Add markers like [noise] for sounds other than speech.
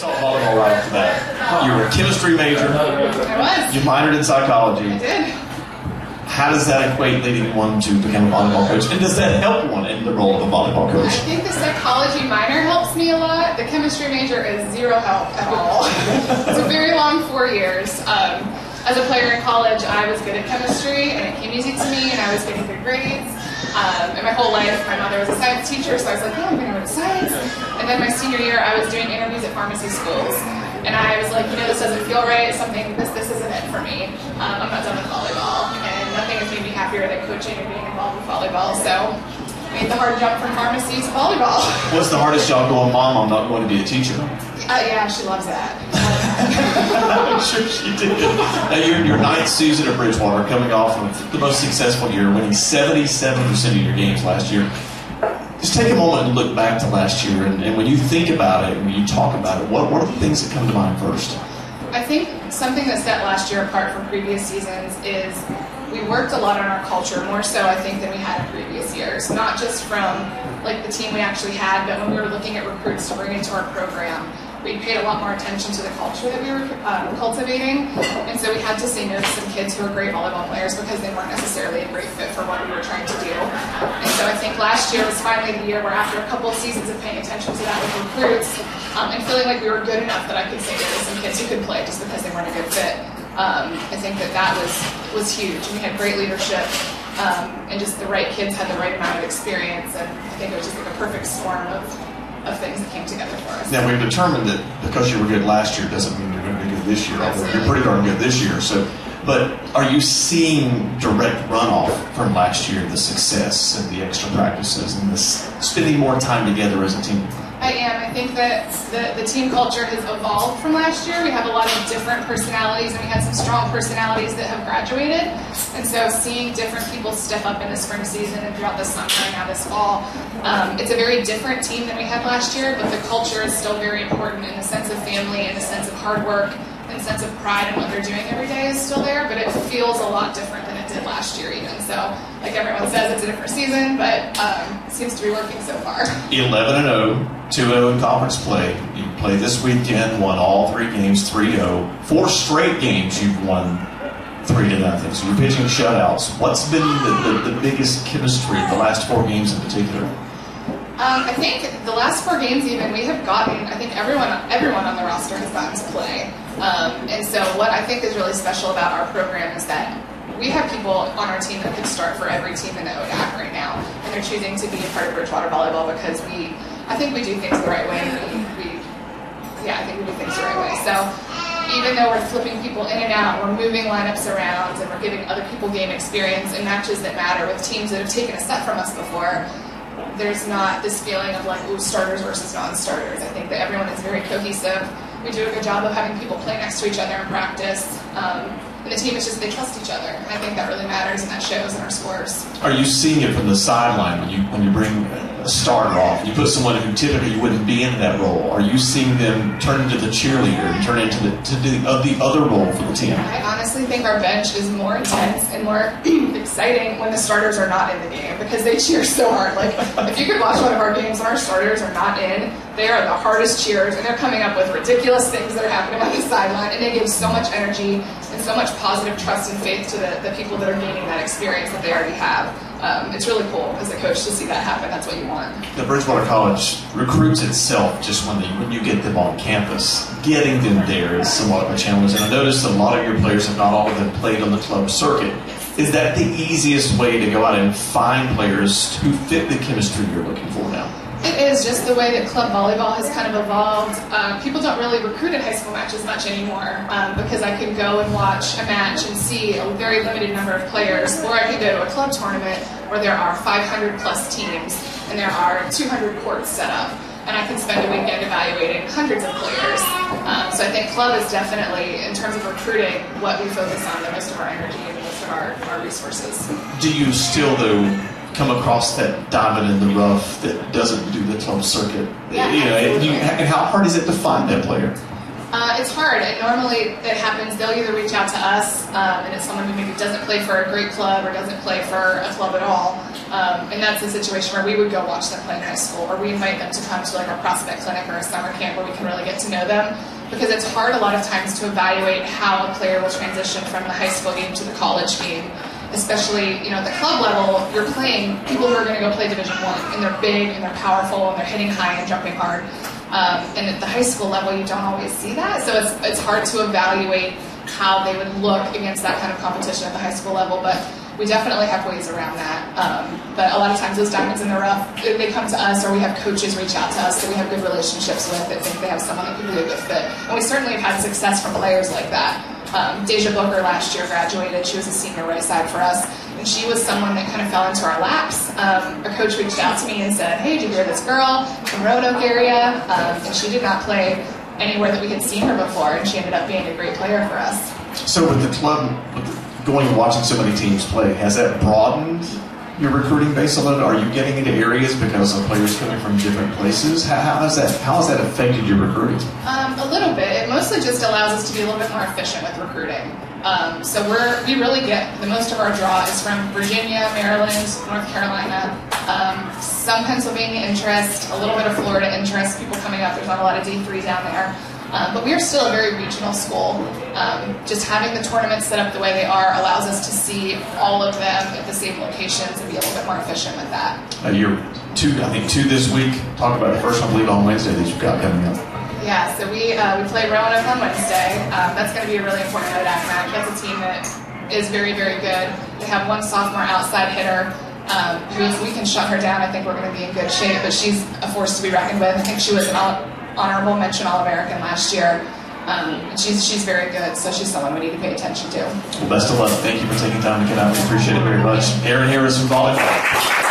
talk volleyball right off the bat. You were a chemistry major. I was. You minored in psychology. I did. How does that equate leading one to become a volleyball coach? And does that help one in the role of a volleyball coach? I think the psychology minor helps me a lot. The chemistry major is zero help at all. it's a very long four years. Um, as a player in college, I was good at chemistry, and it came easy to me, and I was getting good grades. Um, and my whole life, my mother was a science teacher, so I was like, oh, I'm then my senior year, I was doing interviews at pharmacy schools. And I was like, you know, this doesn't feel right. Something, this, this isn't it for me. Um, I'm not done with volleyball. And nothing has made me happier than coaching and being involved with volleyball. So made the hard jump from pharmacy to volleyball. [laughs] What's the hardest job going, Mom? I'm not going to be a teacher. Uh, yeah, she loves that. I'm [laughs] sure she did. Now, you're in your ninth season at Bridgewater, coming off of the most successful year, winning 77% of your games last year. Just take a moment and look back to last year, and, and when you think about it, when you talk about it, what, what are the things that come to mind first? I think something that set last year apart from previous seasons is we worked a lot on our culture, more so I think than we had in previous years. Not just from like the team we actually had, but when we were looking at recruits to bring into our program, we paid a lot more attention to the culture that we were uh, cultivating, and so we had to say no to some kids who were great volleyball players because they weren't necessarily a great fit for what we were trying to do. And so I think last year was finally the year where, after a couple of seasons of paying attention to that with recruits um, and feeling like we were good enough that I could say no to some kids who could play just because they weren't a good fit. Um, I think that that was was huge. We had great leadership, um, and just the right kids had the right amount of experience, and I think it was just like a perfect storm of, of things that came together for us. Now, we've determined that because you were good last year doesn't mean you're going to be good this year, although you're pretty darn good this year. So, But are you seeing direct runoff from last year, the success and the extra practices and this spending more time together as a team? I think that the, the team culture has evolved from last year. We have a lot of different personalities, and we had some strong personalities that have graduated. And so, seeing different people step up in the spring season and throughout the summer and now this fall, um, it's a very different team than we had last year. But the culture is still very important in the sense of family, in the sense of hard work, and sense of pride in what they're doing every day is still there. But it feels a lot different did last year, even. So, like everyone says, it's a different season, but um, seems to be working so far. 11 and 0, 2 0 in conference play. You play this weekend, won all three games 3 0. Four straight games you've won 3 to nothing. So you're pitching shutouts. What's been the, the, the biggest chemistry the last four games in particular? Um, I think the last four games, even we have gotten. I think everyone, everyone on the roster has gotten to play. Um, and so, what I think is really special about our program is that we have people on our team that could start for every team in the ODAC right now, and they're choosing to be a part of Bridgewater volleyball because we, I think we do things the right way. We, yeah, I think we do things the right way. So even though we're flipping people in and out, we're moving lineups around, and we're giving other people game experience in matches that matter with teams that have taken a set from us before. There's not this feeling of like, ooh, starters versus non-starters. I think that everyone is very cohesive. We do a good job of having people play next to each other in practice. Um, and the team is just they trust each other. And I think that really matters, and that shows in our scores. Are you seeing it from the sideline when you when you bring a starter off? You put someone who typically wouldn't be in that role. Are you seeing them turn into the cheerleader and turn into the to the, uh, the other role for the team? I honestly think our bench is more intense and more [clears throat] exciting when the starters are not in the game because they cheer so hard. Like if you could watch one of our games when our starters are not in, they are the hardest cheers and they're coming up with ridiculous things that are happening on the sideline and they give so much energy and so much positive trust and faith to the, the people that are gaining that experience that they already have. It's really cool as a coach to see that happen. That's what you want. The Bridgewater College recruits itself just when they, when you get them on campus. Getting them there is somewhat of a challenge. And I noticed a lot of your players have not all of them played on the club circuit. Is that the easiest way to go out and find players who fit the chemistry you're looking for now? It is just the way that club volleyball has kind of evolved. Um, people don't really recruit at high school matches much anymore um, because I can go and watch a match and see a very limited number of players, or I can go to a club tournament where there are 500 plus teams and there are 200 courts set up, and I can spend a weekend evaluating hundreds of players. Um, so I think club is definitely, in terms of recruiting, what we focus on the most of our energy and the most of our, our resources. Do you still, though, come across that diamond in the rough that doesn't do the club circuit? Yeah, you know, and, you, and how hard is it to find that player? Uh, it's hard. And normally it happens, they'll either reach out to us, um, and it's someone who maybe doesn't play for a great club or doesn't play for a club at all. Um, and that's a situation where we would go watch them play in high school, or we invite them to come to like our prospect clinic or a summer camp where we can really get to know them. Because it's hard a lot of times to evaluate how a player will transition from the high school game to the college game. Especially, you know, at the club level, you're playing people who are going to go play Division One, and they're big and they're powerful and they're hitting high and jumping hard. Um, and at the high school level, you don't always see that, so it's it's hard to evaluate how they would look against that kind of competition at the high school level. But we definitely have ways around that. Um, but a lot of times those diamonds in the rough, they come to us or we have coaches reach out to us that we have good relationships with that think they have someone that could be a good fit. And we certainly have had success from players like that. Um, Deja Booker last year graduated. She was a senior right side for us. And she was someone that kind of fell into our laps. Um, a coach reached out to me and said, hey, did you hear this girl from Roanoke area? Um, and she did not play anywhere that we had seen her before, and she ended up being a great player for us. So with the club, with the, going and watching so many teams play, has that broadened your recruiting base a little? Are you getting into areas because of players coming from different places? How, how has that how has that affected your recruiting? Um, a little bit. It mostly just allows us to be a little bit more efficient with recruiting. Um, so we're we really get the most of our draw is from Virginia, Maryland, North Carolina, um, some Pennsylvania interest, a little bit of Florida interest. People coming up. There's not a lot of D3 down there. Um, but we are still a very regional school. Um, just having the tournaments set up the way they are allows us to see all of them at the same locations and be a little bit more efficient with that. Uh, you're two, I think two this week. Talk about the first one, I believe, on Wednesday that you've got coming up. Yeah, so we uh, we play Roanoke on Wednesday. Um, that's going to be a really important at MAC. That's a team that is very, very good. They have one sophomore outside hitter. Um, who, if we can shut her down, I think we're going to be in good shape. But she's a force to be reckoned with. I think she was an all, honorable mention All American last year. Um, she's she's very good, so she's someone we need to pay attention to. Well, best of luck. Thank you for taking time to get out. We appreciate it very much. Erin Harris from volleyball.